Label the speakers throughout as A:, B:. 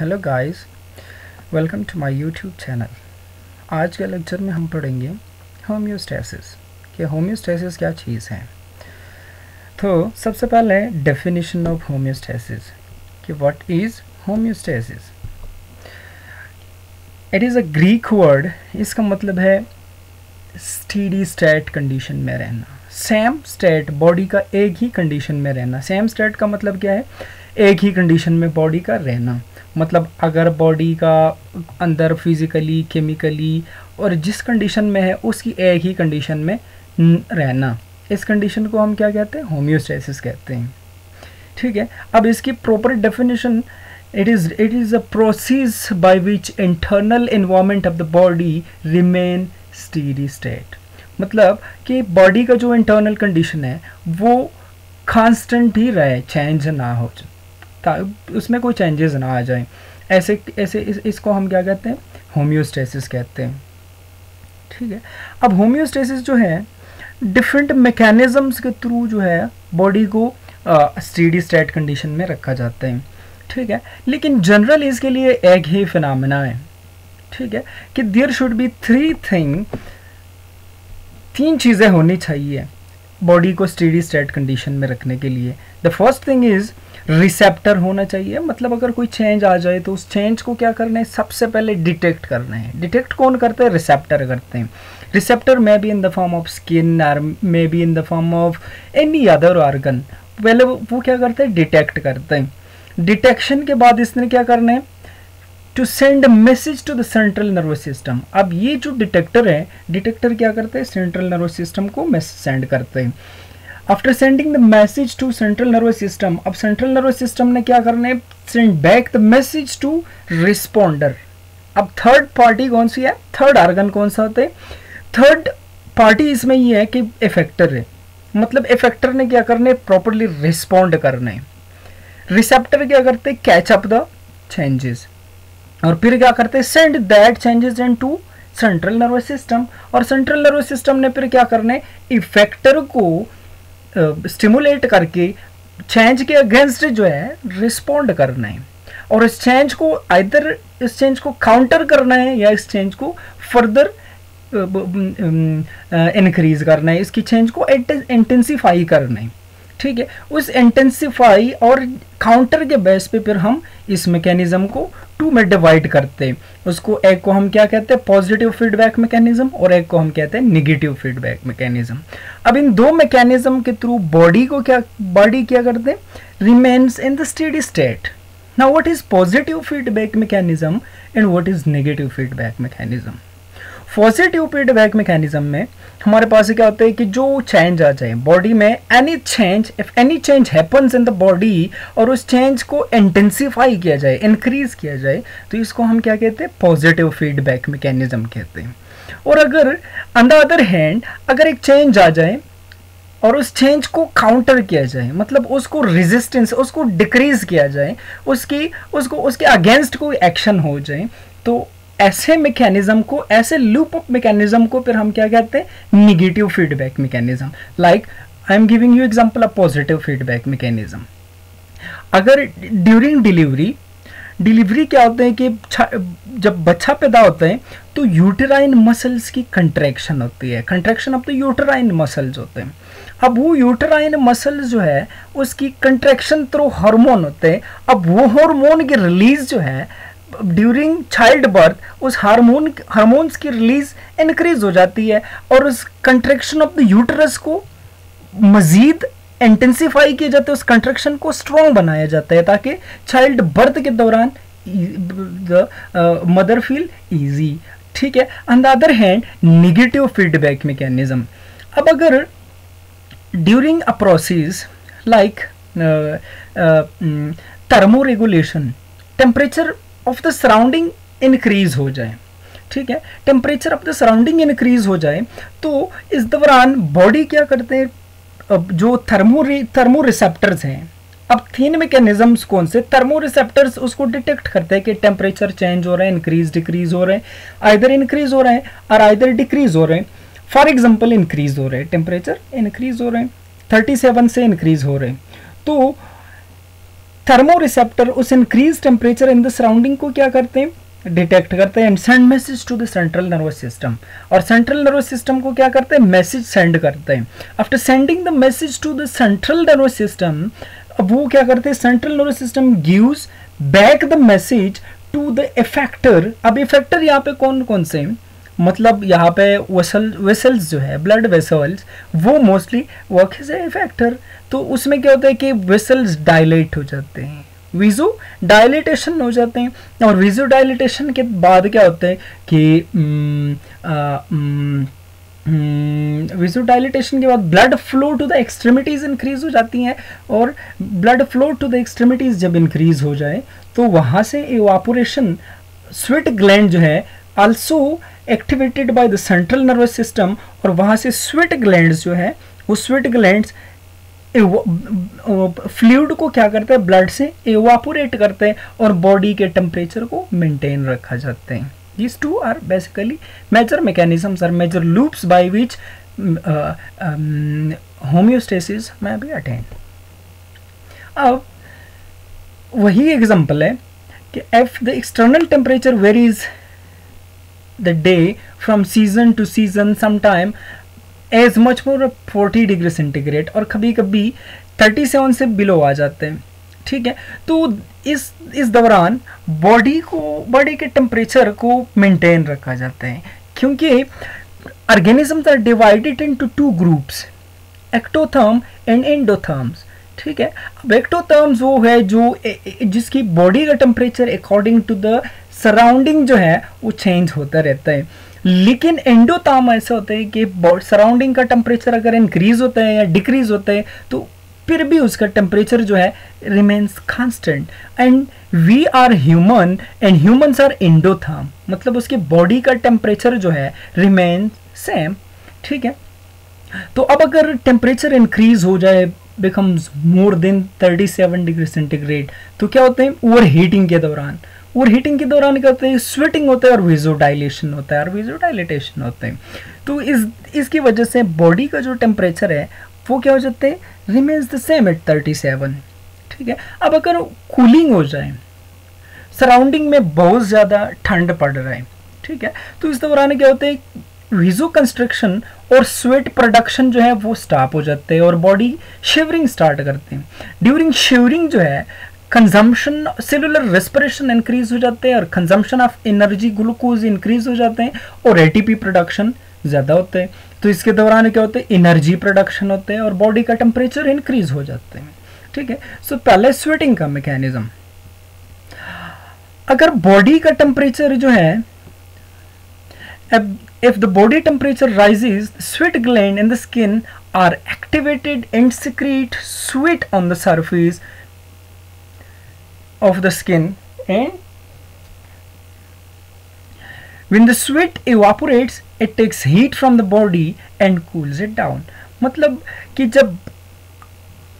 A: Hello guys welcome to my YouTube channel आज के lecture में हम पढ़ेंगे होम्योस्टेसिस कि होम्योस्टेसिस क्या चीज़ है? तो सबसे पहले डेफिनेशन ऑफ़ होम्योस्टेसिस कि what is homeostasis it is a Greek word इसका मतलब है स्टीडी स्टेट कंडीशन में रहना। सेम स्टेट बॉडी का एक ही कंडीशन में रहना। सेम स्टेट का मतलब क्या है? एक ही कंडीशन में बॉडी का रहना। मतलब अगर बॉडी का अंदर फिज़िकली केमिकली और जिस कंडीशन में है, उसकी एक ही कंडीशन में रहना। इस कंडीशन को हम क्या कहते हैं? होम्योस्टेसिस कहते हैं। ठीक है? अब इसकी proper definition it is it is a process by which internal environment of the body remain steady state मतलब कि बॉडी का जो इंटरनल कंडीशन है, वो कांस्टेंट ही रहे चेंज ना हो उसमें कोई चेंजेस ना आ जाए। ऐसे ऐसे इस, इसको हम क्या कहते हैं? होम्योस्टेसिस कहते हैं। ठीक है? अब होम्योस्टेसिस जो है डिफरेंट मैकेनिज़म्स के थ्रू जो है बॉडी को स्टीडी स्टेट कंडीशन में रखा जाता है। ठीक है? लेकिन जनरल इसके लिए एक ही फिनमिना है। ठीक है? कि there should be three thing तीन चीज़ें होनी चाहिए बॉडी को स्टीडी स्टेट कंडीशन में रखने के लिए। The first thing is receptor होना चाहिए। मतलब अगर कोई चेंज आ जाए तो उस चेंज को क्या करना है? सबसे पहले डिटेक्ट करना है। डिटेक्ट कौन करते हैं? रिसेप्टर करते हैं। Receptor may be in the form of skin और may be in the form of any other organ पहले वो क्या करते हैं? डिटेक्ट करते हैं। डिटेक्शन के बाद इसने क्या करना है? To send message to the central nervous system अब ये जो डिटेक्टर है डिटेक्टर क्या करते हैं? सेंट्रल नर्वस सिस्टम को मैसेज सेंड करते हैं। After sending the message to central nervous system अब सेंट्रल नर्वस सिस्टम ने क्या करना है? Send back the message to responder अब थर्ड पार्टी कौन सी है? थर्ड आर्गन कौन सा होता है? थर्ड पार्टी इसमें ये है कि इफेक्टर है। मतलब इफेक्टर ने क्या करना है? प्रॉपरली रिस्पॉन्ड करना है। रिसेप्टर क्या करते हैं? कैच अप द चेंजेस और फिर क्या करते हैं? Send that changes in to central nervous system और सेंट्रल नर्वस सिस्टम ने फिर क्या करना है? इफेक्टर को स्टिमुलेट करके चेंज के अगेंस्ट जो है रिस्पॉन्ड करना है। और इस चेंज को इधर इस चेंज को काउंटर करना है या इस चेंज को फर्दर इंक्रीज करना है। इसकी चेंज को इंटेंसिफाई करना है। ठीक है? उस इंटेंसिफाई और काउंटर के बेस पे फिर हम इस मैकेनिज्म को टू में डिवाइड करते हैं। उसको एक को हम क्या कहते हैं? पॉजिटिव फीडबैक मैकेनिज्म और एक को हम कहते हैं निगेटिव फीडबैक मैकेनिज्म अब इन दो मैकेनिज्म के थ्रू बॉडी को क्या बॉडी क्या करते हैं? Remains in the steady state now what is positive feedback mechanism and what is negative feedback mechanism positive feedback mechanism में हमारे पास क्या होता है कि जो चेंज आ जाए बॉडी में any change if any change happens in the body और उस चेंज को इंटेंसिफाई किया जाए इंक्रीज किया जाए तो इसको हम क्या कहते हैं? पॉजिटिव फीडबैक मैकेनिज्म कहते हैं। और अगर ऑन द अदर हैंड अगर एक चेंज आ जाए और उस चेंज को काउंटर किया जाए मतलब उसको रेजिस्टेंस उसको डिक्रीज किया जाए, उसकी, उसको, उसके अगेंस्ट कोई एक्शन हो जाए तो ऐसे मैकेनिज्म को, ऐसे लूप ऑफ़ मैकेनिज्म को फिर हम क्या कहते हैं? Negative feedback mechanism like I am giving you example a positive feedback mechanism अगर ड्यूरिंग डिलीवरी डिलीवरी क्या होते हैं कि जब बच्चा पैदा होता है तो यूटेराइन मसल्स की कंट्रैक्शन होती है। Contraction of the uterine muscles होते हैं। अब वो यूटेराइन मसल्स जो है, उसकी कंट्रैक्शन थ्रू हार्मोन होते हैं। अब वो हार्मोन की रिलीज़ जो है ड्यूरिंग चाइल्ड बर्थ उस हार्मोन हार्मोन्स की रिलीज़ इंक्रीज हो जाती है और उस कंट्रैक्शन ऑफ़ द यूटरस को मज़ीद इंटेंसिफाई किया जाता है, उस कंट्रक्शन को स्ट्रॉन्ग बनाया जाता है ताकि चाइल्ड बर्थ के दौरान मदर फील ईजी ठीक है? On the other hand negative feedback mechanism अब अगर during a process like thermoregulation temperature of the surrounding increase हो जाए, ठीक है? Temperature of the surrounding increase हो जाए तो इस दौरान बॉडी क्या करते हैं? जो थर्मो थर्मो रिसेप्टर्स हैं, अब थीन मैकेनिज्म्स कौन से? थर्मो रिसेप्टर्स उसको डिटेक्ट करते हैं कि टेम्परेचर चेंज हो रहा है इंक्रीज डिक्रीज हो रहे हैं आइधर इंक्रीज हो रहे हैं और आइधर डिक्रीज हो रहे हैं। फॉर एग्ज़ाम्पल इंक्रीज हो रहे हैं टेम्परेचर इंक्रीज हो रहे हैं थर्टी सेवन से इंक्रीज हो रहे हैं। तो थर्मो रिसेप्टर उस increase temperature in the surrounding को क्या करते हैं? डिटेक्ट करते हैं and send message to the central nervous system और सेंट्रल नर्वस सिस्टम को क्या करते हैं? मैसेज सेंड करते हैं. After sending the message to the central nervous system अब वो क्या करते हैं? Central nervous system gives back the message to the effector अब इफेक्टर यहाँ पे कौन कौन से? हैं मतलब यहाँ पे वेसल वेसल्स जो है ब्लड वेसल्स वो mostly work is a factor तो उसमें क्या होता है कि वेसल्स डायलेट हो जाते हैं. विजो डायलिटेशन हो जाते हैं। और विजो डायलिटेशन के बाद क्या होता है कि विजो डायलिटेशन के बाद blood flow to the extremities increase हो जाती हैं। और blood flow to the extremities जब इंक्रीज हो जाए तो वहाँ से इवापोरेशन स्वेट ग्लैंड जो है also activated by the central nervous system और वहाँ से स्वेट ग्लैंड जो है, वो स्वेट ग्लैंड्स फ्लूड को क्या करते हैं? ब्लड से एवापोरेट करते हैं और बॉडी के टेम्परेचर को मेंटेन रखा जाते हैं। This two are basically major mechanisms are major loops by which homeostasis मैं भी अटेंड अब, वही एग्जांपल है कि if the external temperature varies the day from season to season sometime as much more 40 degree centigrade और कभी कभी 37 से बिलो आ जाते हैं। ठीक है? तो इस इस दौरान बॉडी को बॉडी के टेम्परेचर को मेंटेन रखा जाता है। क्योंकि organisms are divided into two groups ectotherm and endotherms ठीक है? अब एक्टोथर्म्स वो है जो जिसकी बॉडी का temperature according to the surrounding जो है, वो चेंज होता रहता है। लेकिन एंडोथर्म ऐसा होता है कि सराउंडिंग का टेम्परेचर अगर इंक्रीज होता है या डिक्रीज होता है तो फिर भी उसका टेम्परेचर जो है remains constant and we are human and humans are endotherm मतलब उसकी बॉडी का टेम्परेचर जो है रिमेन सेम ठीक है? तो अब अगर टेम्परेचर इंक्रीज हो जाए becomes more than 37 degree centigrade तो क्या होते हैं? ओवर हीटिंग के दौरान। ओवर हीटिंग के दौरान क्या होता है? स्वेटिंग होता है और विजो डायलेशन होता है और विजो डायलिटेशन होता है। तो इस, इसकी वजह से बॉडी का जो टेम्परेचर है, वो क्या हो जाते हैं? Remains the same at thirty seven ठीक है? अब अगर कूलिंग हो जाए सराउंडिंग में बहुत ज़्यादा ठंड पड़ रहा है, ठीक है? तो इस दौरान क्या होता है? विजो कंस्ट्रक्शन और स्वेट प्रोडक्शन जो है, वो स्टॉप हो जाते हैं और बॉडी शिवरिंग स्टार्ट करते हैं। ड्यूरिंग शिवरिंग जो है कंजम्पशन सेलुलर रेस्पिरेशन इंक्रीज हो जाते हैं और consumption of energy glucose increase हो जाते हैं और एटीपी प्रोडक्शन ज़्यादा होते हैं। तो इसके दौरान क्या होते हैं? एनर्जी प्रोडक्शन होते हैं और बॉडी का टेम्परेचर इंक्रीज हो जाते हैं। ठीक है? सो so, पहले स्वेटिंग का मैकेनिज्म अगर बॉडी का टेम्परेचर जो है the body temperature rises the sweat gland in the skin are activated and secrete sweat on the surface of the skin and when the sweat evaporates, it takes heat from the body and cools it down. मतलब कि जब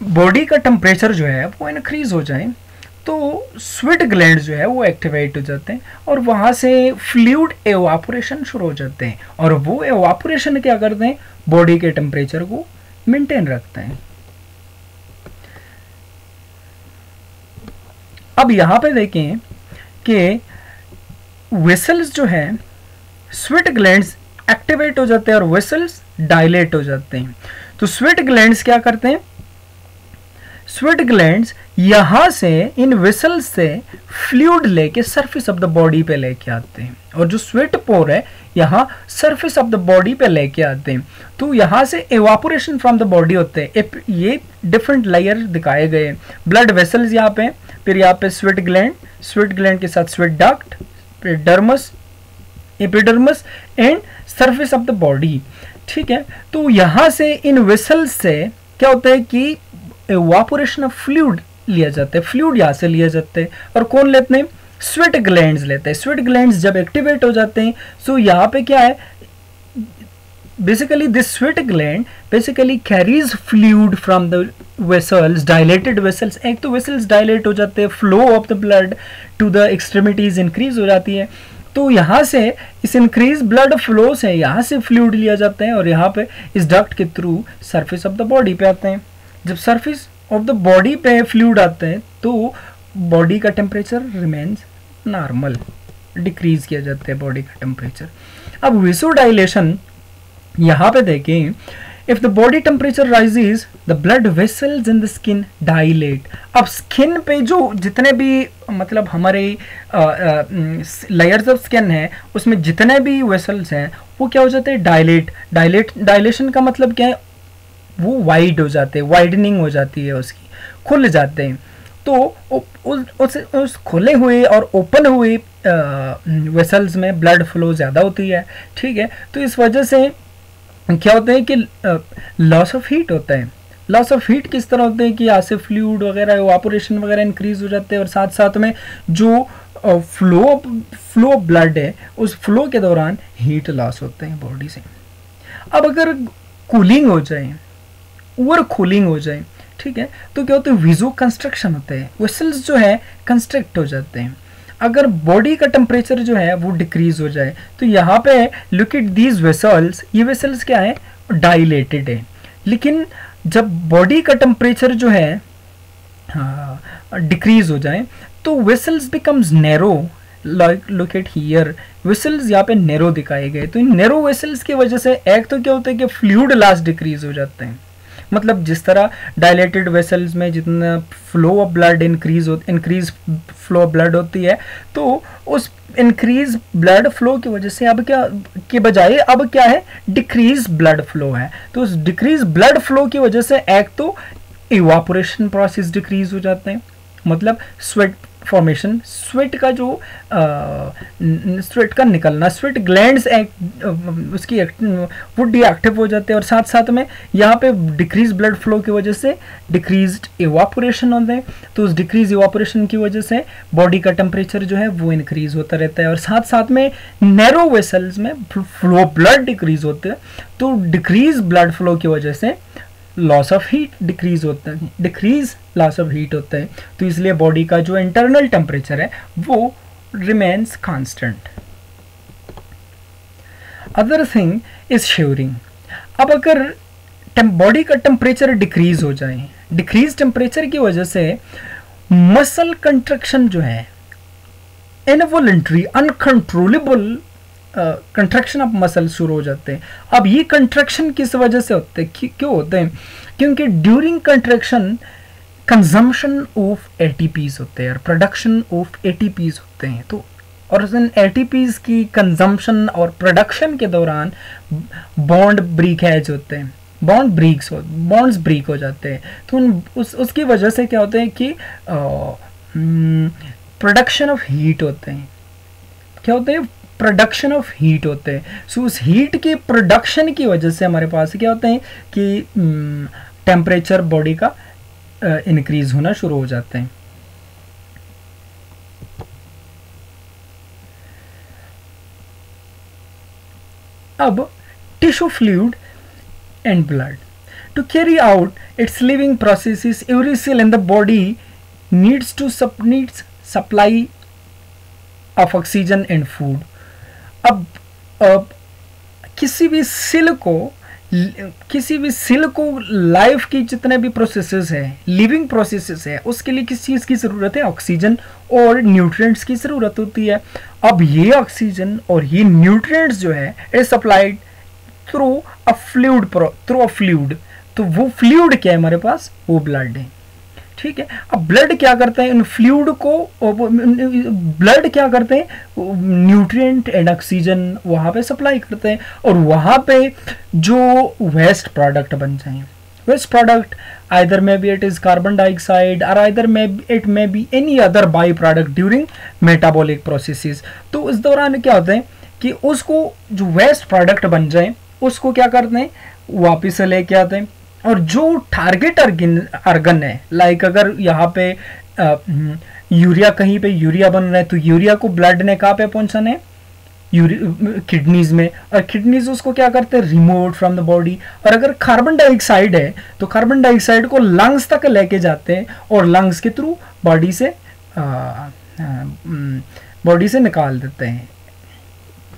A: body का temperature जो है, वो increase हो जाए तो स्वीट ग्लैंड जो है, वो एक्टिवेट हो जाते हैं और वहाँ से फ्लूड एवापोरेशन शुरू हो जाते हैं और वो एवापोरेशन क्या करते हैं? बॉडी के टेम्परेचर को मेंटेन रखते हैं। अब यहाँ पे देखें कि वेसल्स जो है स्वीट ग्लैंड्स एक्टिवेट हो जाते हैं और वेसल्स डायलेट हो जाते हैं। तो स्वीट ग्लैंड्स क्या करते हैं? स्वेट ग्लैंड्स यहाँ से, इन वेसल्स से फ्लूड लेके सरफेस ऑफ़ द बॉडी पे लेके आते हैं। और जो स्वेट पोर है, यहाँ सरफेस ऑफ़ द बॉडी पे लेके आते हैं। तो यहाँ से एवापोरेशन फ्रॉम द बॉडी होते हैं। ये डिफरेंट लेयर दिखाए गए ब्लड वेसल्स यहाँ पे फिर यहाँ पे स्वेट ग्लैंड स्वेट ग्लैंड के साथ sweat duct dermis, epidermis, and surface of the body. ठीक है? तो यहाँ से इन वेसल्स से क्या होता है कि वापोरेशन ऑफ़ फ्लूड लिया जाता है। फ्लूड यहाँ से लिया जाता है। और कौन लेते हैं? स्वेट ग्लैंड्स लेते हैं। स्वेट ग्लैंड्स जब एक्टिवेट हो जाते हैं सो यहाँ पे क्या है? Basically this sweat gland basically carries fluid from the vessels, dilated vessels. एक तो vessels dilate हो जाते हैं, flow of the blood to the extremities increase हो जाती है। तो यहाँ से इस इंक्रीज ब्लड फ्लो से यहाँ से फ्लूड लिया जाता है और यहाँ पे इस डक्ट के through surface of the body पे आते हैं। जब सरफेस ऑफ़ द बॉडी पे फ्लूड आते हैं तो बॉडी का टेम्परेचर रिमेन्स नॉर्मल डिक्रीज किया जाता है बॉडी का टेम्परेचर अब विसो विसोडाइलेशन यहाँ पे देखें if the body temperature rises the blood vessels in the skin dilate अब स्किन पे जो जितने भी मतलब हमारे लेयर्स ऑफ़ स्किन है उसमें जितने भी वेसल्स हैं वो क्या हो जाते हैं? डायलेट डायलेट डायलेशन का मतलब क्या है? वो वाइड हो जाते हैं वाइडनिंग हो जाती है उसकी खुल जाते हैं। तो उस, उस, उस खुले हुए और ओपन हुए वेसल्स में ब्लड फ्लो ज़्यादा होती है ठीक है? तो इस वजह से क्या होता है कि लॉस ऑफ़ हीट होता है। लॉस ऑफ़ हीट किस तरह होते हैं कि यहाँ से फ्लूड वगैरह ऑपरेशन वगैरह इंक्रीज हो जाते हैं और साथ साथ में जो फ्लो फ्लो ब्लड है, उस फ्लो के दौरान हीट लॉस होते हैं बॉडी से। अब अगर कूलिंग हो जाए ओवर कूलिंग हो जाए, ठीक है तो क्या होता है विजो कंस्ट्रक्शन होता है। वेसल्स जो है कंस्ट्रक्ट हो जाते हैं। अगर बॉडी का टेम्परेचर जो है वो डिक्रीज हो जाए तो यहाँ पे लुक इट दीज वेसल्स ये वेसल्स क्या है? डाइलेटेड है। लेकिन जब बॉडी का टेम्परेचर जो है डिक्रीज हाँ, हो जाए तो vessels becomes narrow like look at here vessels यहाँ पे नैरो दिखाए गए। तो इन नैरो वेसल्स की वजह से एक तो क्या होता है कि फ्लूड लास्ट डिक्रीज हो जाते हैं। मतलब जिस तरह डायलेटेड वेसल्स में जितना फ्लो ऑफ़ ब्लड इंक्रीज हो इंक्रीज फ्लो ऑफ़ ब्लड होती है तो उस इंक्रीज ब्लड फ्लो की वजह से अब क्या के बजाय अब क्या है? डिक्रीज ब्लड फ्लो है। तो उस डिक्रीज ब्लड फ्लो की वजह से एक तो इवापोरेशन प्रोसेस डिक्रीज हो जाते हैं। मतलब स्वेट फॉर्मेशन स्वेट का जो स्वेट का निकलना स्वेट ग्लैंड्स उसकी वो डीएक्टिव हो जाते हैं और साथ साथ में यहाँ पे डिक्रीज ब्लड फ्लो की वजह से डिक्रीज इवापोरेशन होते हैं। तो उस डिक्रीज इवापोरेशन की वजह से बॉडी का टेम्परेचर जो है वो इंक्रीज होता रहता है और साथ साथ में नैरो वेसल्स में फ्लो ब्लड डिक्रीज होते हैं। तो डिक्रीज ब्लड फ्लो की वजह से लॉस ऑफ़ हीट डिक्रीज होता है डिक्रीज लॉस ऑफ़ हीट होता है। तो इसलिए बॉडी का जो इंटरनल टेम्परेचर है, वो remains constant other thing is shivering अब अगर बॉडी का टेम्परेचर डिक्रीज हो जाए डिक्रीज टेम्परेचर की वजह से मसल कंट्रक्शन जो है involuntary uncontrollable contraction of muscle शुरू हो जाते हैं। अब ये कंट्रक्शन किस वजह से होते हैं? क्यों होते हैं? क्योंकि during contraction consumption of a होते हैं और प्रोडक्शन ऑफ़ ए होते हैं। तो और इन ए की कंजम्पशन और प्रोडक्शन के दौरान बॉन्ड ब्रीक हैज़ होते हैं। बॉन्ड ब्रीक्स हो बॉन्ड्स ब्रीक हो जाते हैं। तो उन, उस, उसकी वजह से क्या होते हैं कि प्रोडक्शन ऑफ़ हीट होते हैं। क्या होते हैं? प्रोडक्शन ऑफ़ हीट होते हैं। सो उस हीट के प्रोडक्शन की वजह से हमारे पास क्या होते हैं कि टेम्परेचर बॉडी का इंक्रीज होना शुरू हो जाते हैं। अब tissue fluid and blood to carry out its living process every cell in the body needs to sup needs supply of oxygen and food अब, अब किसी भी सिल को किसी भी सिल को लाइफ की जितने भी प्रोसेसेस हैं लिविंग प्रोसेसेस है उसके लिए किस चीज़ की ज़रूरत है? ऑक्सीजन और न्यूट्रिएंट्स की ज़रूरत होती है। अब ये ऑक्सीजन और ये न्यूट्रिएंट्स जो है is supplied through a fluid through a fluid तो वो फ्लूड क्या है हमारे पास? वो ब्लड है। ठीक है? अब ब्लड क्या करते हैं? इन फ्लूड को ब्लड क्या करते हैं? न्यूट्रिएंट एंड ऑक्सीजन वहाँ पे सप्लाई करते हैं और वहाँ पे जो वेस्ट प्रोडक्ट बन जाए। Waste product either may be it is carbon dioxide और either may it may be any other by product during metabolic processes तो इस दौरान क्या होता है कि उसको जो वेस्ट प्रोडक्ट बन जाए, उसको क्या करते हैं? वापिस लेके आते हैं। और जो टारगेट अर्गन अर्गन है लाइक अगर यहाँ पे आ, यूरिया कहीं पे यूरिया बन रहा है तो यूरिया को ब्लड ने कहाँ पे पहुंचाना है? किडनीज में। और किडनीज उसको क्या करते हैं? रिमूव फ्रॉम द बॉडी और अगर कार्बन डाइऑक्साइड है तो कार्बन डाइऑक्साइड को लंग्स तक लेके जाते हैं और लंग्स के थ्रू बॉडी से बॉडी से निकाल देते हैं।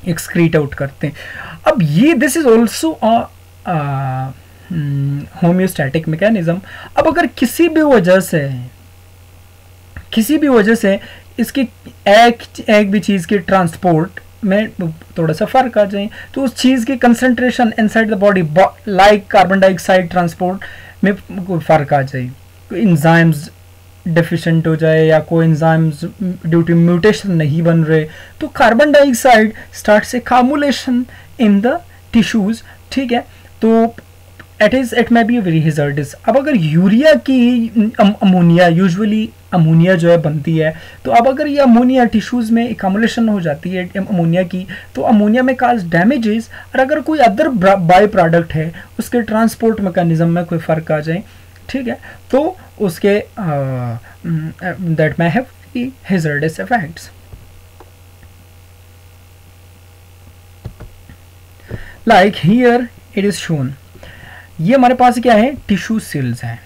A: एक्सक्रीट आउट करते हैं। अब ये this is also homeostatic mechanism अब अगर किसी भी वजह से, किसी भी वजह से इसकी एक एक भी चीज़ की ट्रांसपोर्ट में थोड़ा सा फ़र्क आ जाए तो उस चीज़ की concentration inside the body like carbon dioxide transport में फ़र्क आ जाए। इंजाइम्स डिफिशेंट हो जाए या कोई इंजाइम्स ड्यू टू म्यूटेशन नहीं बन रहे तो कार्बन डाइऑक्साइड स्टार्ट से कामुलेशन इन द टिश्यूज ठीक है? तो it is it may be very hazardous अब अगर यूरिया की अमोनिया यूजुअली अमोनिया जो है बनती है तो अब अगर ये अमोनिया टिश्यूज़ में एकमुलेशन हो जाती है अमोनिया की तो अमोनिया में काज डैमेजेस और अगर कोई अदर बाई प्रोडक्ट है, उसके ट्रांसपोर्ट मैकेनिज्म में कोई फ़र्क आ जाए, ठीक है? तो उसके that may have hazardous effects like here it is shown ये हमारे पास क्या है? टिश्यू सेल्स हैं।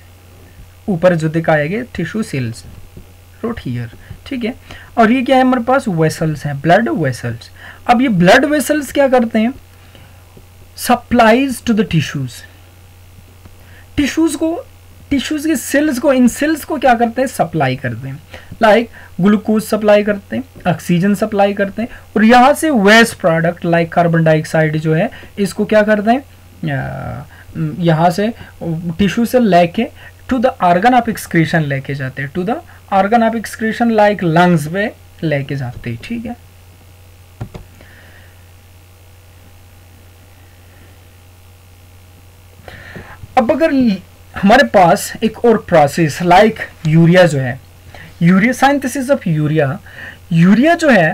A: ऊपर जो दिखाया गया टिश्यू सेल्स रोट हियर ठीक है? और ये क्या है हमारे पास? वेसल्स हैं ब्लड वेसल्स अब ये ब्लड वेसल्स क्या करते हैं? Supplies to the tissues tissues को टिश्यूज के सेल्स को, इन सेल्स को क्या करते हैं? सप्लाई करते हैं। लाइक ग्लूकोज सप्लाई करते हैं ऑक्सीजन सप्लाई करते हैं। और यहाँ से waste product like carbon dioxide जो है, इसको क्या करते हैं? यहाँ से टिश्यू से लेके to the organ of excretion लेके जाते हैं। To the organ of excretion like lungs में लेके जाते हैं, ठीक है? अब अगर हमारे पास एक और प्रोसेस लाइक यूरिया जो है urea synthesis of urea urea जो है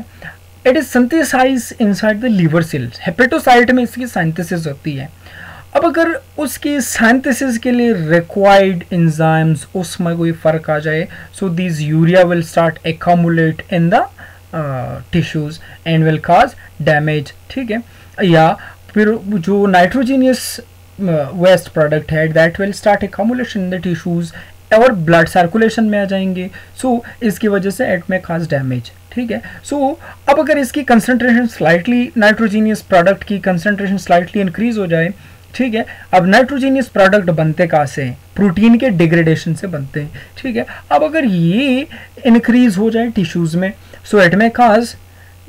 A: it is synthesize inside the liver cells hepatocyte में इसकी साइंथिस होती है। अब अगर उसकी साइंथिस के लिए रिक्वायर्ड इंजाइम्स उसमें कोई फ़र्क आ जाए so this urea will start accumulate in the tissues and will cause damage ठीक है? या फिर जो नाइट्रोजीनियस वेस्ट प्रोडक्ट है that will start accumulation in the tissues और ब्लड सर्कुलेशन में आ जाएँगे। सो so, इसकी वजह से एट में खास डैमेज ठीक है? सो so, अब अगर इसकी कंसनट्रेशन स्लाइटली नाइट्रोजीनियस प्रोडक्ट की कंसनट्रेशन स्लाइटली इंक्रीज हो जाए ठीक है? अब नाइट्रोजीनियस प्रोडक्ट बनते कहाँ से? प्रोटीन के डिग्रेडेशन से बनते हैं। ठीक है? अब अगर ये इंक्रीज हो जाए टिश्यूज में so it may cause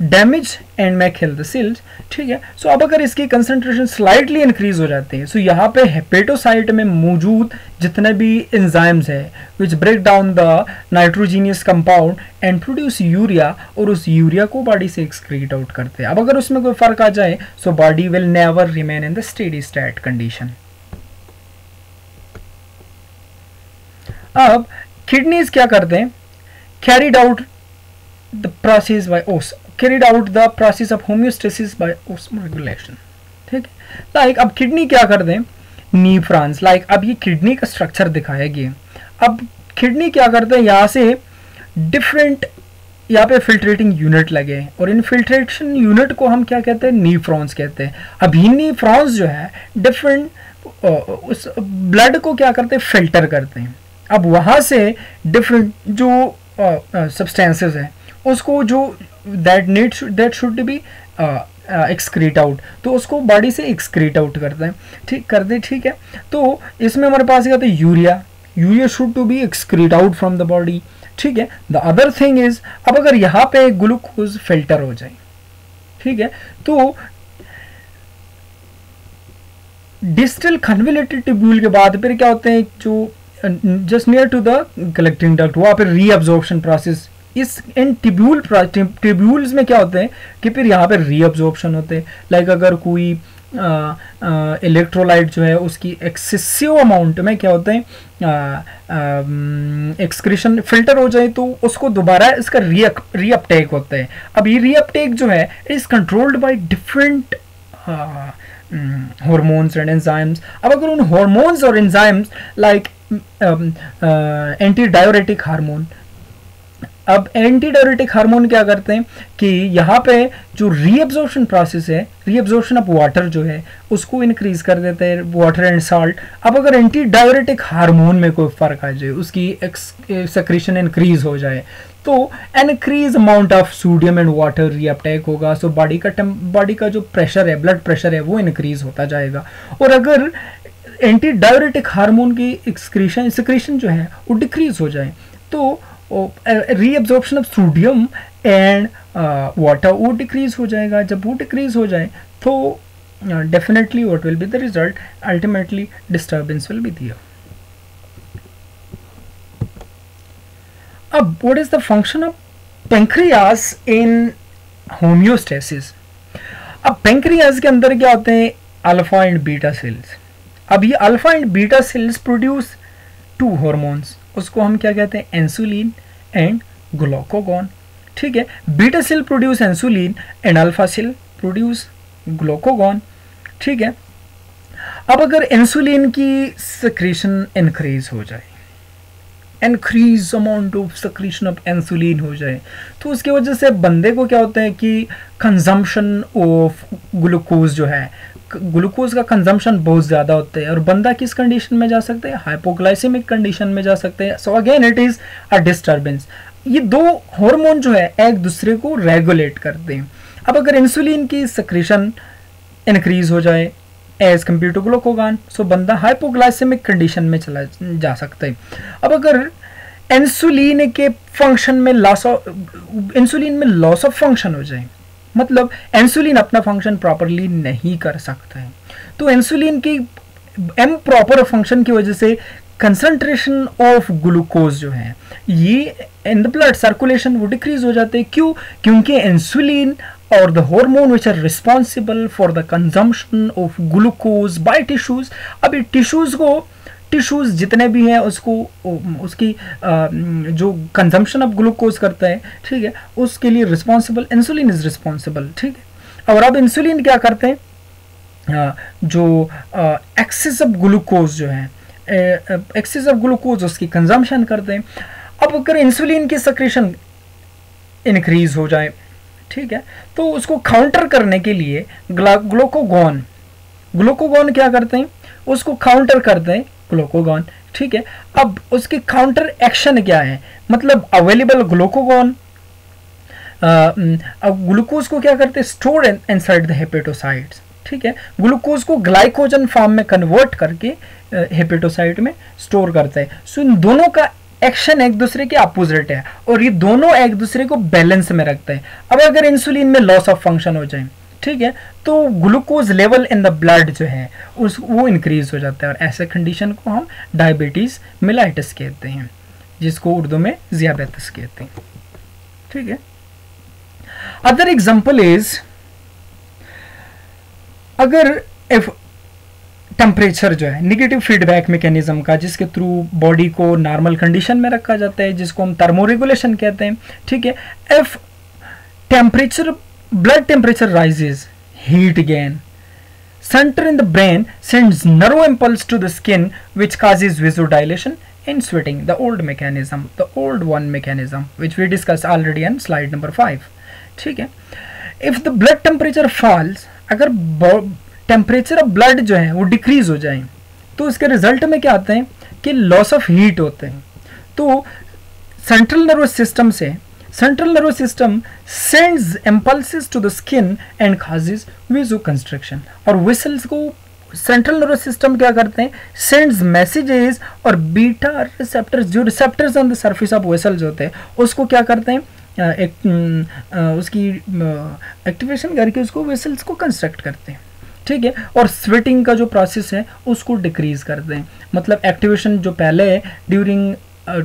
A: damage and may kill the cells ठीक है? सो so, अब अगर इसकी कंसंट्रेशन स्लाइटली इंक्रीज हो जाते हैं सो so, यहाँ पे हेपेटोसाइट में मौजूद जितने भी एंजाइम्स है which break down the nitrogenous compound and produce urea और उस यूरिया को बॉडी से एक्सक्रीट आउट करते हैं। अब अगर उसमें कोई फ़र्क आ जाए so body will never remain in the steady state condition अब किडनीज क्या करते हैं? Carried out the process by os carried out the process of homeostasis by osmoregulation. ठीक है? लाइक अब किडनी क्या कर दें? नी फ्रांस लाइक अब ये किडनी का स्ट्रक्चर दिखाया गया अब किडनी क्या करते हैं यहाँ से डिफरेंट यहाँ पे फिल्ट्रेटिंग यूनिट लगे हैं। और इन फिल्ट्रेशन यूनिट को हम क्या कहते हैं? नी फ्रॉन्स कहते हैं। अब ये नी फ्रॉन्स जो है डिफरेंट उस ब्लड को क्या करते हैं? फ़िल्टर करते हैं। अब वहाँ से डिफरेंट जो सब्सटेंसेस हैं, उसको जो that need that should be excrete out तो उसको बॉडी से एक्सक्रीट आउट करते हैं। ठीक करते ठीक है। तो इसमें हमारे पास क्या है urea urea should to be excrete out from the body ठीक है? द अदर थिंग इज़ अब अगर यहाँ पे ग्लूकोज फ़िल्टर हो जाए, ठीक है? तो डिस्टल कन्विलेटेड ट्यूब्यूल के बाद फिर क्या होते हैं? जो just near to the collecting duct वहाँ पे रीअब्जॉर्प्शन प्रोसेस इस, इन टिब्यूल टिब्यूल्स में क्या होते हैं? कि फिर यहाँ पे रीअब्जॉर्प्शन होते हैं। लाइक like अगर कोई इलेक्ट्रोलाइट जो है, उसकी एक्सेसिव अमाउंट में क्या होते हैं? एक्सक्रीशन फ़िल्टर हो जाए तो उसको दोबारा इसका रीअपटेक होता है। अब ये रीअपटेक जो है is controlled by different hormones and enzymes अब अगर उन हॉर्मोन्स और enzymes like anti diuretic hormone अब एंटीडायोरेटिक हार्मोन क्या करते हैं? कि यहाँ पे जो रीअब्जॉर्प्शन प्रोसेस है रीअब्जॉर्प्शन ऑफ़ वाटर जो है, उसको इंक्रीज कर देते हैं वाटर एंड सॉल्ट अब अगर एंटी डायोरेटिक हार्मोन में कोई फ़र्क आ जाए, उसकी सेक्रेशन इंक्रीज हो जाए तो increase amount of sodium and water reuptake होगा सो बॉडी का बॉडी का जो प्रेशर है ब्लड प्रेशर है, वो इंक्रीज होता जाएगा। और अगर एंटी डायोरेटिक हार्मोन की एक्सक्रीशन सिक्रीशन जो है, वो डिक्रीज हो जाए। तो reabsorption of sodium and water वो डिक्रीज हो जाएगा। जब वो डिक्रीज हो जाए तो definitely what will be the result ultimately disturbance will be there अब what is the function of pancreas in homeostasis अब पेंक्रियास के अंदर क्या होते हैं? अल्फ़ा एंड बीटा सेल्स अब ये alpha and beta cells produce two hormones उसको हम क्या कहते हैं? इंसुलिन एंड ग्लूकोगॉन ठीक है? Beta cell produce insulin and alpha cell produce glucagon ठीक है? अब अगर इंसुलिन की सिक्रेशन इंक्रीज हो जाए increase amount of secretion of insulin हो जाए तो उसकी वजह से बंदे को क्या होता है कि कंजम्पशन ऑफ़ ग्लूकोज जो है ग्लूकोज का कंजम्पशन बहुत ज़्यादा होता है और बंदा किस कंडीशन में जा सकता है? हाइपोग्लाइसेमिक कंडीशन में जा सकते हैं। So again it is a disturbance ये दो हार्मोन जो है, एक दूसरे को रेगुलेट करते हैं। अब अगर इंसुलिन की सक्रीशन इंक्रीज हो जाए as compare to glucagon so बंदा हाइपोग्लाइसेमिक कंडीशन में चला, जा सकता है। अब अगर इंसुलिन के फ़ंक्शन में लॉस ऑफ़ इंसुलिन में लॉस ऑफ़ फ़ंक्शन हो जाए मतलब इंसुलिन अपना फ़ंक्शन प्रॉपरली नहीं कर सकता है। तो इंसुलिन की एम प्रॉपर फ़ंक्शन की वजह से कंसंट्रेशन ऑफ़ ग्लूकोज जो है, ये इन द ब्लड सर्कुलेशन वो डिक्रीज हो जाते हैं। क्यों? क्योंकि इंसुलिन और the hormone which are responsible for the consumption of glucose by tissues अभी टिश्यूज को टिश्यूज जितने भी हैं, उसको, उसकी जो कंजम्पशन ऑफ़ ग्लूकोज करता है, ठीक है, उसके लिए रिस्पॉन्सिबल इंसुलिन इज़ रिस्पॉन्सिबल ठीक है। और अब इंसुलिन क्या करते हैं? जो एक्सेस ऑफ़ ग्लूकोज जो है एक्सेस ऑफ़ ग्लूकोज उसकी कंजम्पशन करते हैं। अब अगर इंसुलिन की सक्रेशन इंक्रीज हो जाए, ठीक है तो उसको काउंटर करने के लिए ग्लूकोगॉन ग्लूकोगॉन क्या करते हैं? उसको काउंटर करते हैं ग्लूकोगॉन, ठीक है? अब उसकी काउंटर एक्शन क्या है? मतलब अवेलेबल ग्लूकोगॉन अब ग्लूकोज को क्या करते हैं? स्टोर इनसाइड द हेपेटोसाइट्स ठीक है? ग्लूकोज को ग्लाइकोजन फॉर्म में कन्वर्ट करके हेपेटोसाइट में स्टोर करते हैं। सो इन दोनों का एक्शन एक दूसरे के अपोजिट है और ये दोनों एक दूसरे को बैलेंस में रखते हैं। अब अगर इंसुलिन में लॉस ऑफ़ फ़ंक्शन हो जाए ठीक है? तो glucose level in the blood जो है, उस, वो इंक्रीज हो जाता है और ऐसे कंडीशन को हम डायबिटीज़ मिलाइटिस कहते हैं, जिसको उर्दू में जियाबेतिस कहते हैं। ठीक है? अदर एग्ज़ाम्पल इज़ अगर इफ़ टेम्परेचर जो है निगेटिव फीडबैक मैकेनिज्म का, जिसके थ्रू बॉडी को नॉर्मल कंडीशन में रखा जाता है, जिसको हम थर्मोरेगुलेशन कहते हैं, ठीक है? If temperature blood temperature rises, heat gain. Center in the brain sends nerve impulse to the skin which causes vasodilation and sweating, the old mechanism, the old one mechanism which we discussed already on slide number 5. ठीक है if the blood temperature falls अगर temperature of blood जो है वो decrease हो जाए तो उसके रिज़ल्ट में क्या आते हैं कि लॉस ऑफ़ हीट होते हैं तो सेंट्रल नर्वस सिस्टम से central nervous system sends impulses to the skin and causes vasoconstriction. और vessels को सेंट्रल नर्वस सिस्टम क्या करते हैं? सेंड्स मैसेजेस और बीटा रिसेप्टर्स जो receptors on the surface of vessels होते हैं, उसको क्या करते हैं? एक उसकी एक्टिवेशन करके उसको वेसल्स को कंस्ट्रक्ट करते हैं। ठीक है? और स्वेटिंग का जो प्रोसेस है, उसको डिक्रीज करते हैं। मतलब एक्टिवेशन जो पहले ड्यूरिंग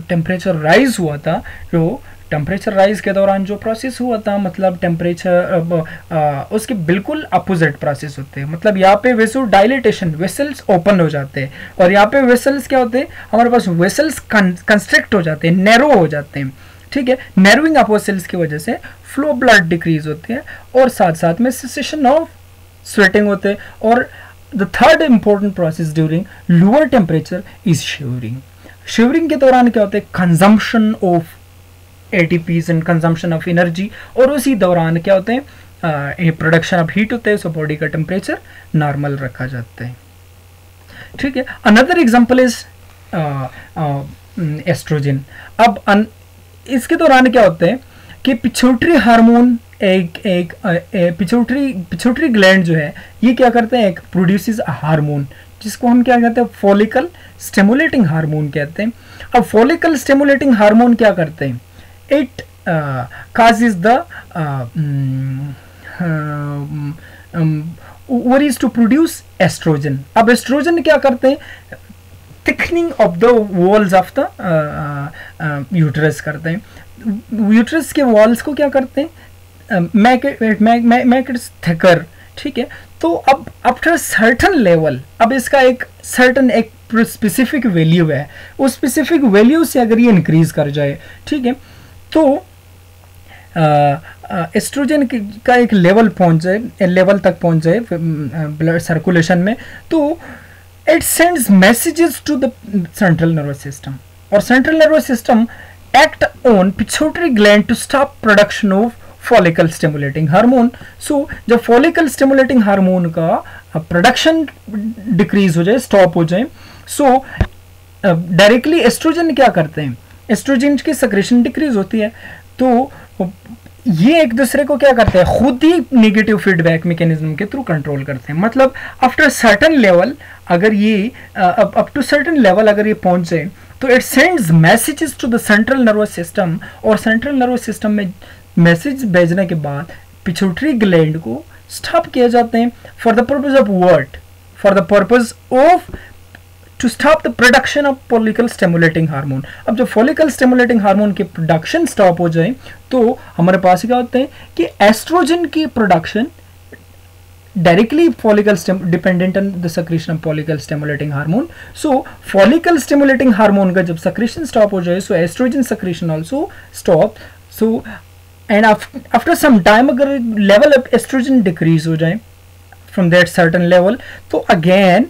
A: टेम्परेचर राइज हुआ था, जो टेम्परेचर राइज के दौरान जो प्रोसेस हुआ था मतलब टेम्परेचर उसके बिल्कुल अपोजिट प्रोसेस होते हैं। मतलब यहाँ पे वेसो डायलिटेशन वेसल्स ओपन हो जाते हैं। और यहाँ पे वेसल्स क्या होते हैं? हमारे पास वेसल्स कंस्ट्रक्ट हो जाते हैं नैरो हो जाते हैं। ठीक है? नैरोइंग अपोसेल्स की वजह से फ्लो ब्लड डिक्रीज होते हैं और साथ साथ में सेसेशन ऑफ़ स्वेटिंग होते हैं। और the third important process during lower temperature is shivering shivering के दौरान क्या होता है? Consumption of ATPs and consumption of energy और उसी दौरान क्या होते हैं? प्रोडक्शन ऑफ़ हीट होते हैं सो बॉडी का टेम्परेचर नॉर्मल रखा जाता है। ठीक है? अनदर एग्ज़ाम्पल इज़ एस्ट्रोजन अब अन, इसके दौरान क्या होते हैं कि पिछोटरी हार्मोन एक एक पिछोटरी पिछोटरी ग्लैंड जो है ये क्या करते हैं? एक प्रोड्यूसेस हार्मोन जिसको हम क्या कहते हैं? फॉलिकल स्टिमुलेटिंग हार्मोन कहते हैं। अब फॉलिकल स्टिमुलेटिंग हार्मोन क्या करते हैं? It causes the ovaries to produce oestrogen अब एस्ट्रोजन क्या करते हैं? Thickening of the walls of the uterus करते हैं। यूट्रस के वॉल्स को क्या करते हैं? मैक इट्स थिकर ठीक है? तो अब आफ्टर सर्टन लेवल अब इसका एक सर्टन एक स्पेसिफिक वैल्यू है। उस स्पेसिफिक वैल्यू से अगर ये इंक्रीज कर जाए, ठीक है? तो एस्ट्रोजन का एक लेवल पहुँच जाए लेवल तक पहुँच ब्लड सर्कुलेशन में तो it sends messages to the central nervous system और central nervous system act on pituitary gland to stop production of follicle stimulating hormone so जब फॉलिकल स्टिमुलेटिंग हार्मोन का प्रोडक्शन डिक्रीज हो जाए stop हो जाए सो directly oestrogen क्या करते हैं? एस्ट्रोजन की सक्रेशन डिक्रीज होती है तो ये एक दूसरे को क्या करते हैं? खुद ही नेगेटिव फीडबैक मैकेनिज्म के थ्रू कंट्रोल करते हैं। मतलब आफ्टर सर्टन लेवल अगर ये अप टू सर्टन लेवल अगर ये पहुँच जाए तो it sends messages to the central nervous system और सेंट्रल नर्वस सिस्टम में मैसेज भेजने के बाद पिछुटरी ग्लैंड को स्टॉप किया जाते हैं for the purpose of वर्ट for the purpose of to stop the production of follicle stimulating hormone अब जब फॉलिकल स्टेमुलेटिंग हार्मोन की प्रोडक्शन स्टॉप हो जाए तो हमारे पास क्या होते हैं कि एस्ट्रोजन की production directly follicle dependent on the secretion of follicle stimulating hormone so follicle stimulating hormone का जब सक्रीशन स्टॉप हो जाए so oestrogen secretion also stop so and after some time अगर लेवल ऑफ़ एस्ट्रोजन डिक्रीज हो जाए from that certain level तो again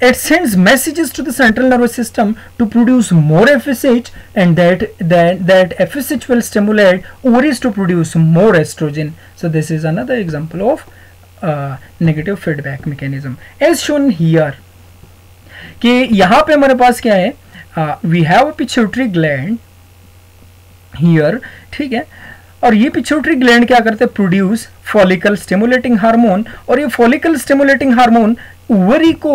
A: it sends messages to the central nervous system to produce more FSH and that that, that FSH will stimulate ovaries to produce more estrogen. So this is another example of uh, negative feedback mechanism as shown here कि यहाँ पे हमारे पास क्या है we have a pituitary gland here ठीक है और ये पिट्यूटरी ग्लैंड क्या करते हैं प्रोड्यूस फॉलिकल स्टिमुलेटिंग हार्मोन और ये फॉलिकल स्टिमुलेटिंग हार्मोन ओवरी को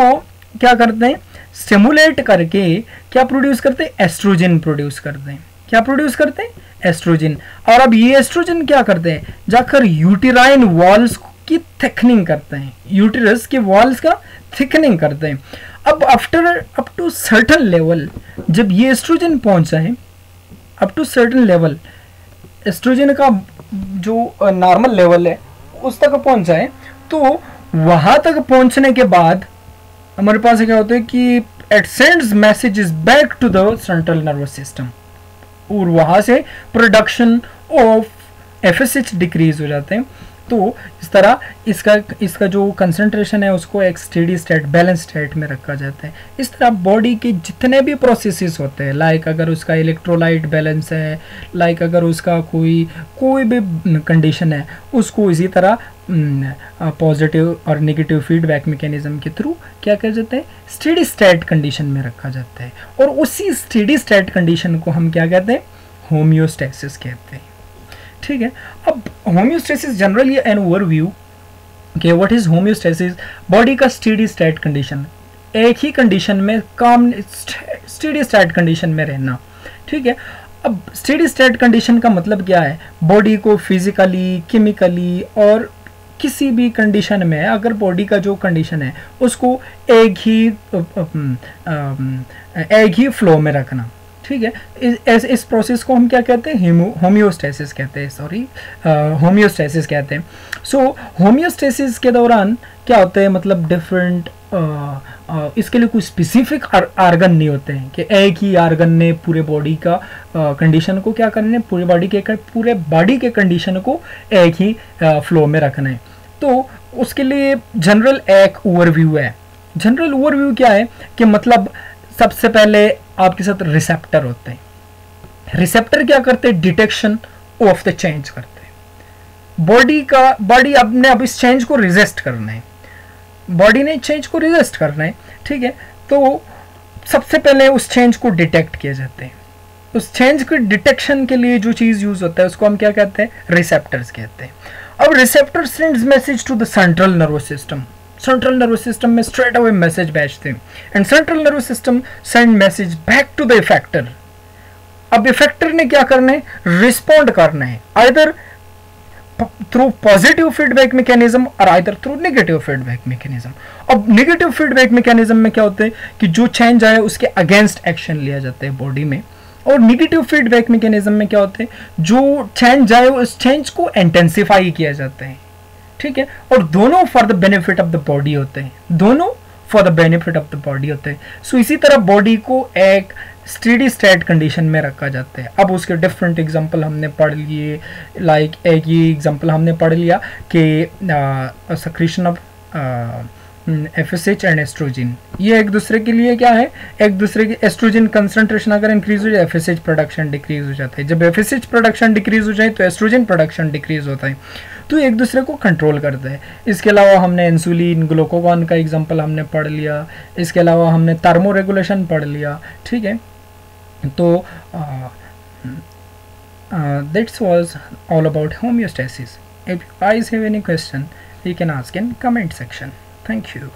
A: क्या करते हैं? स्टिमुलेट करके क्या प्रोड्यूस करते हैं? एस्ट्रोजन प्रोड्यूस करते हैं। क्या प्रोड्यूस करते हैं? एस्ट्रोजन और अब ये एस्ट्रोजन क्या करते हैं? जाकर यूटिराइन वॉल्स की थिकनिंग करते हैं। यूटिरस के वॉल्स का थिकनिंग करते हैं। अब after up to certain level जब ये एस्ट्रोजन पहुँचा है up to certain level oestrogen का जो नॉर्मल लेवल है, उस तक पहुँचा है तो वहाँ तक पहुँचने के बाद हमारे पास क्या होता है कि it sends messages back to the central nervous system और वहाँ से प्रोडक्शन ऑफ़ एफएसएच डिक्रीज हो जाते हैं। तो इस तरह इसका इसका जो कंसंट्रेशन है, उसको एक स्टेडी स्टेट बैलेंस स्टेट में रखा जाता है। इस तरह बॉडी के जितने भी प्रोसेसेस होते हैं लाइक अगर उसका इलेक्ट्रोलाइट बैलेंस है लाइक अगर उसका कोई कोई भी कंडीशन है, उसको इसी तरह पॉजिटिव और नेगेटिव फीडबैक मैकेनिज्म के थ्रू क्या कर जाते हैं? स्टेडी स्टेट कंडीशन में रखा जाता है। और उसी स्टेडी स्टेट कंडीशन को हम क्या कहते हैं? होम्योस्टेसिस कहते हैं। ठीक है। अब होम्योस्टेसिस जनरली एन ओवरव्यू कि व्हाट इज़ होम्योस्टेसिस बॉडी का स्टेडी स्टेट कंडीशन एक ही कंडीशन में काम स्टेडी स्टेट कंडीशन में रहना, ठीक है। अब स्टेडी स्टेट कंडीशन का मतलब क्या है? बॉडी को फिजिकली केमिकली और किसी भी कंडीशन में, अगर बॉडी का जो कंडीशन है, उसको एक ही एक ही फ्लो में रखना। ठीक है, इस इस प्रोसेस को हम क्या कहते हैं? होम्योस्टेसिस कहते हैं सॉरी होम्योस्टेसिस कहते हैं. सो होम्योस्टेसिस के दौरान क्या होता है? मतलब डिफरेंट इसके लिए कोई स्पेसिफिक आर्गन नहीं होते हैं कि एक ही आर्गन ने पूरे बॉडी का कंडीशन को क्या करना है? पूरे बॉडी के, पूरे बॉडी के कंडीशन को एक ही फ्लो में रखना है. तो उसके लिए जनरल एक ओवरव्यू है. जनरल ओवरव्यू क्या है? कि मतलब सबसे पहले आपके साथ रिसेप्टर होते हैं। रिसेप्टर क्या करते हैं? डिटेक्शन ऑफ़ द चेंज करते हैं। बॉडी का बॉडी अपने अब इस चेंज को रिजेस्ट करना है। बॉडी ने चेंज को रिजेस्ट करना है, ठीक है? तो सबसे पहले उस चेंज को डिटेक्ट किया जाते हैं। उस चेंज के डिटेक्शन के लिए जो चीज़ यूज़ होता है, उसको हम क्या कहते हैं? रिसेप्टर्स कहते हैं। अब receptor sends message to the central nervous system central nervous system में स्ट्रेट अवे मैसेज भेजते हैं। And central nervous system send message back to the effector अब इफेक्टर ने क्या करना है? रिस्पॉन्ड करना है। Either through positive feedback mechanism और either through negative feedback mechanism अब नेगेटिव फीडबैक मैकेनिज्म में क्या होता है कि जो चेंज आए उसके अगेंस्ट एक्शन लिया जाता है बॉडी में। और निगेटिव फीडबैक मैकेनिज्म में क्या होता है? जो चेंज आए उस चेंज को इंटेंसिफाई किया जाता है। ठीक है? और दोनों for the benefit of the body होते हैं। दोनों for the benefit of the body होते हैं। सो इसी तरह बॉडी को एक स्टेडी स्टेट कंडीशन में रखा जाता है। अब उसके डिफरेंट एग्जांपल हमने पढ़ लिए लाइक एक ये एग्जांपल हमने पढ़ लिया कि secretion of F S H and oestrogen ये एक दूसरे के लिए क्या है? एक दूसरे की एस्ट्रोजिन कंसंट्रेशन अगर इंक्रीज हो जाए F S H production decrease हो जाता है। जब F S H production decrease हो जाए तो एस्ट्रोजिन प्रोडक्शन डिक्रीज होता है। तो एक दूसरे को कंट्रोल करते हैं। इसके अलावा हमने इंसुलिन ग्लूकोगॉन का एग्ज़ाम्पल हमने पढ़ लिया। इसके अलावा हमने थर्मो रेगुलेशन पढ़ लिया, ठीक है? तो that's was all about homeostasis you guys have any question, you can ask in comment section. Thank you.